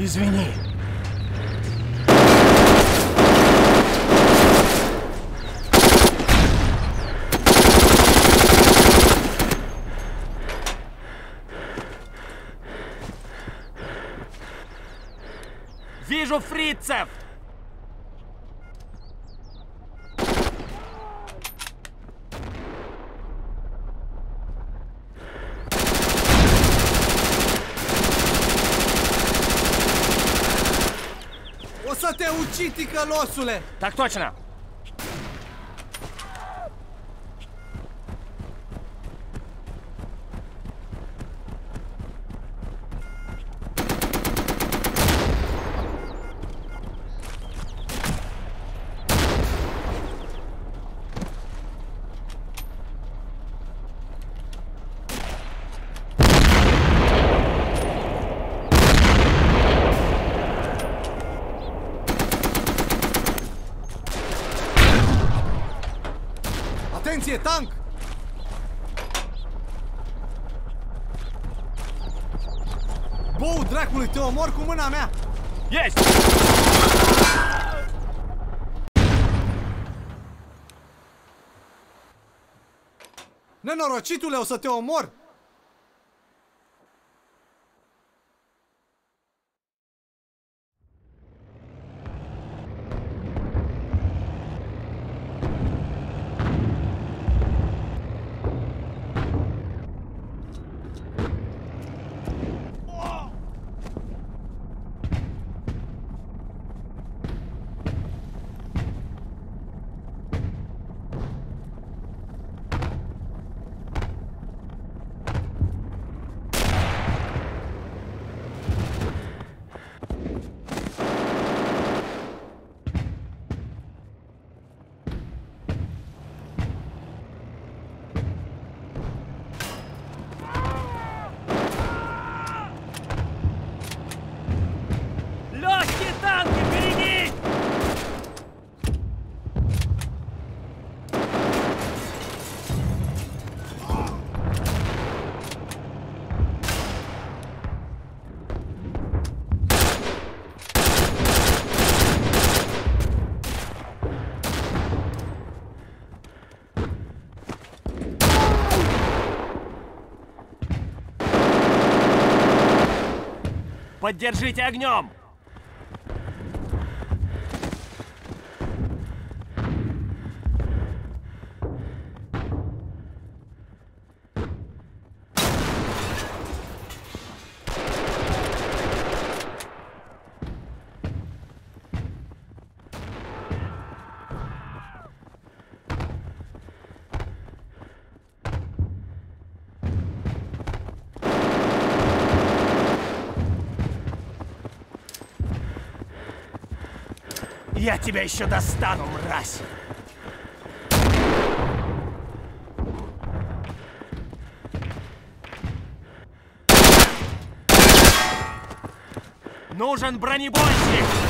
Извини. Вижу фрицев! să te ucid, ticălosule! Tak točno! Atenție, tank! Bou, dracului, te omor cu mâna mea! Ești! Nenorocitule, o să te omor! Поддержите огнем! Я тебя еще достану, мразь! Нужен бронебойщик!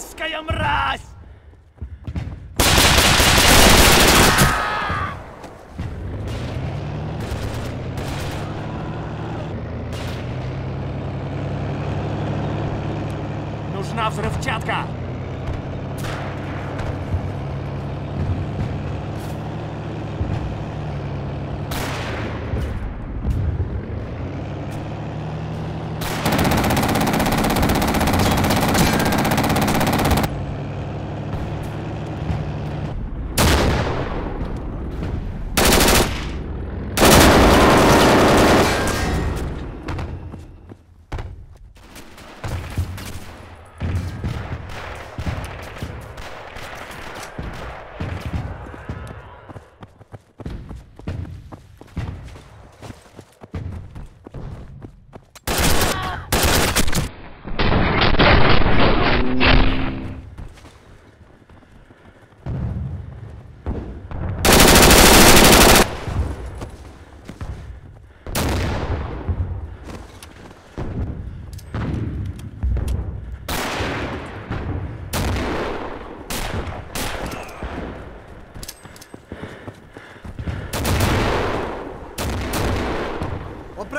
Фашистская мразь! Нужна взрывчатка!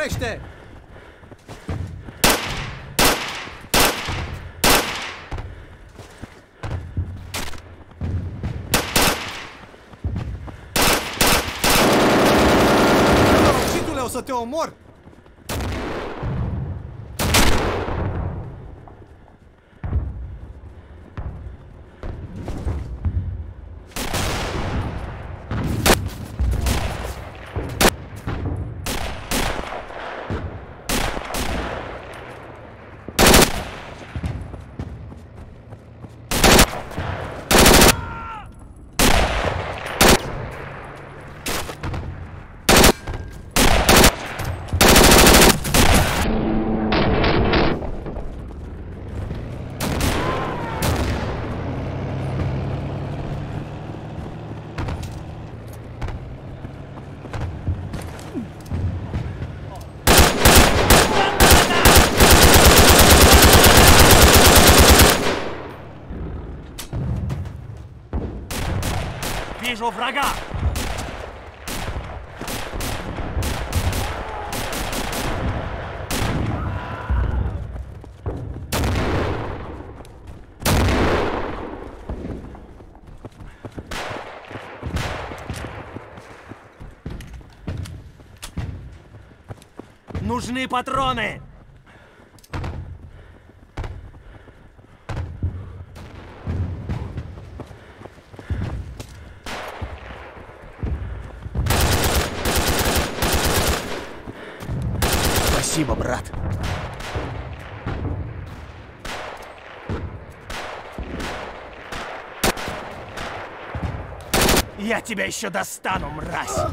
Oprește! Nenorocitule, o să te omor! Вижу врага! Нужны патроны! Спасибо, брат. Я тебя еще достану, мразь!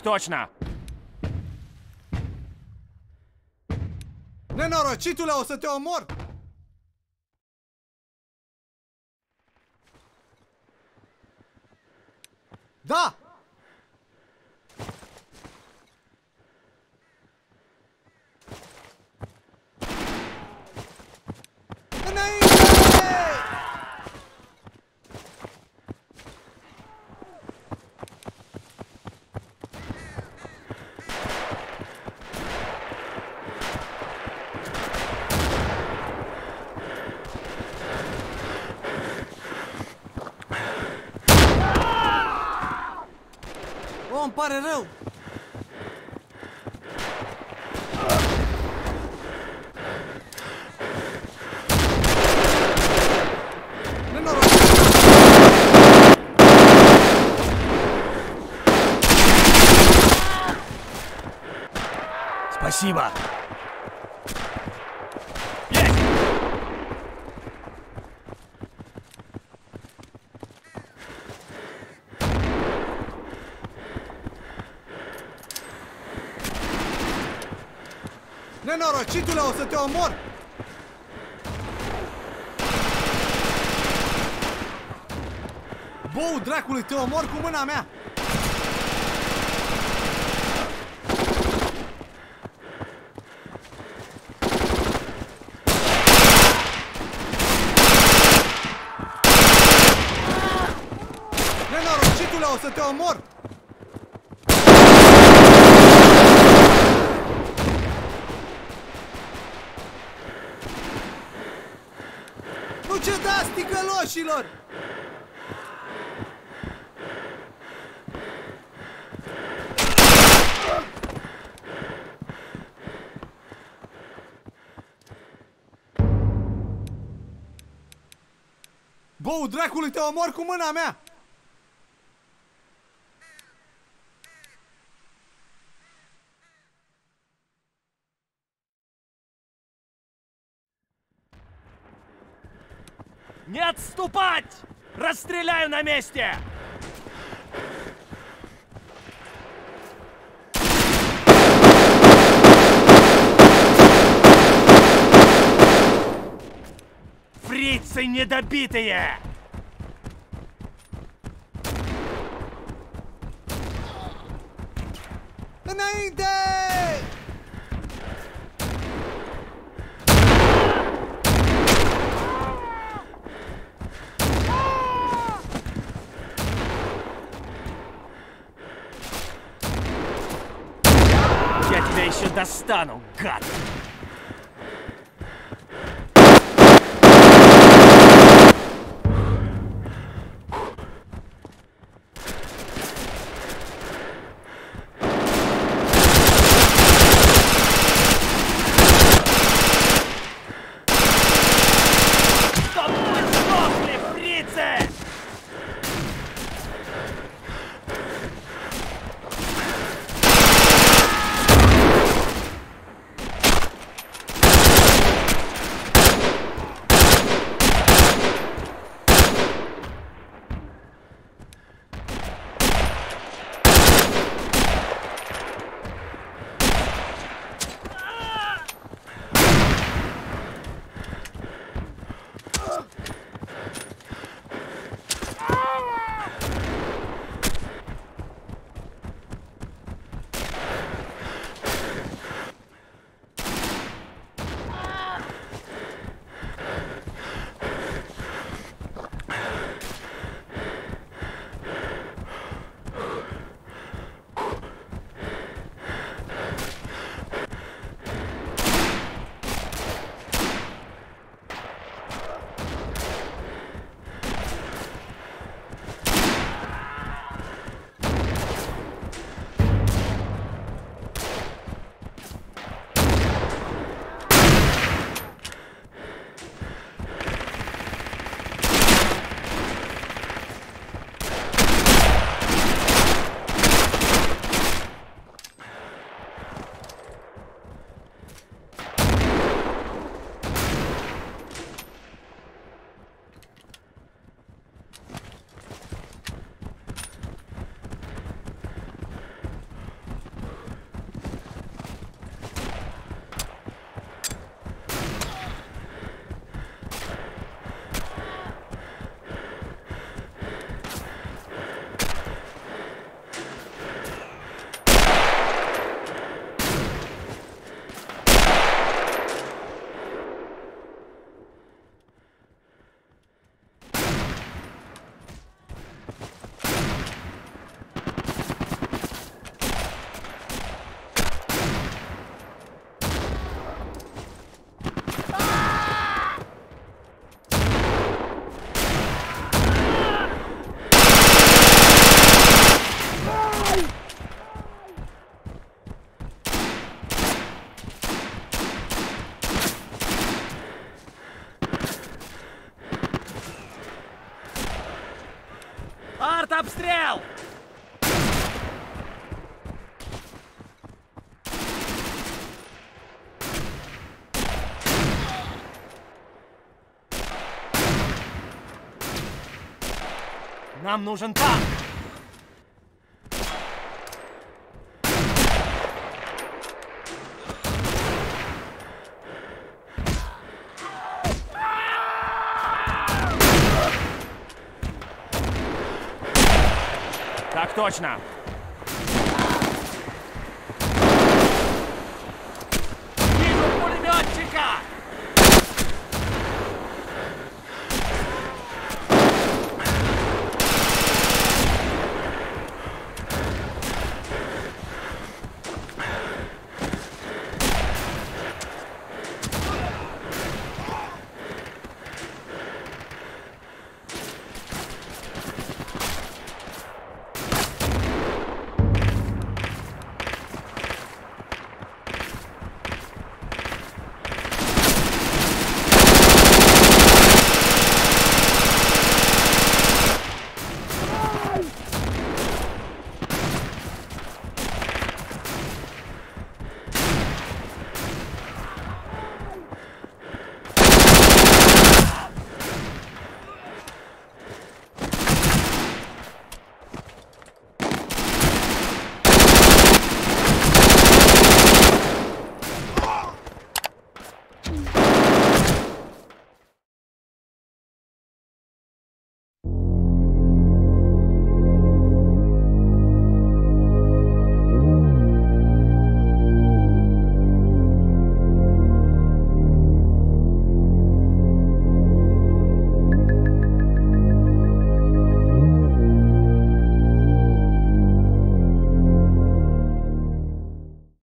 Так точно! Nenorocitule, o să te omor! Da! Pare rău! Спасибо! Nenorocitule, o să te omor! Bou dracului, te omor cu mâna mea! Nenorocitule, o să te omor! Nu cedați, ticăloșilor! Bou dracului, te omor cu mâna mea! Не отступать! Расстреляю на месте! Фрицы недобитые! înainte! たのか Артобстрел! Нам нужен танк! Так точно!